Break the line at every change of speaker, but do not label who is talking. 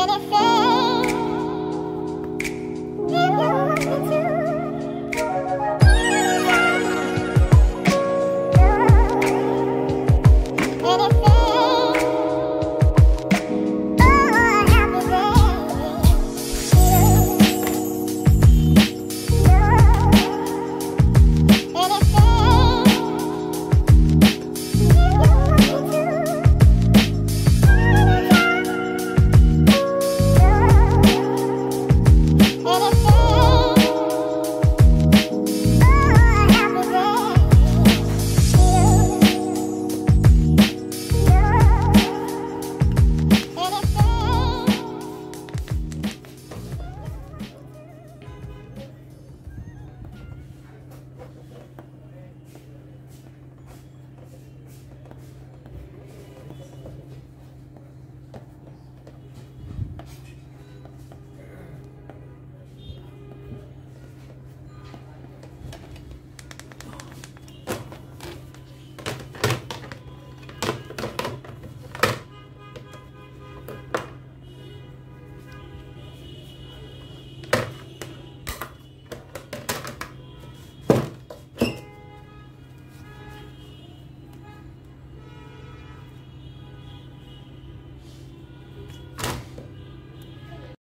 when it fails.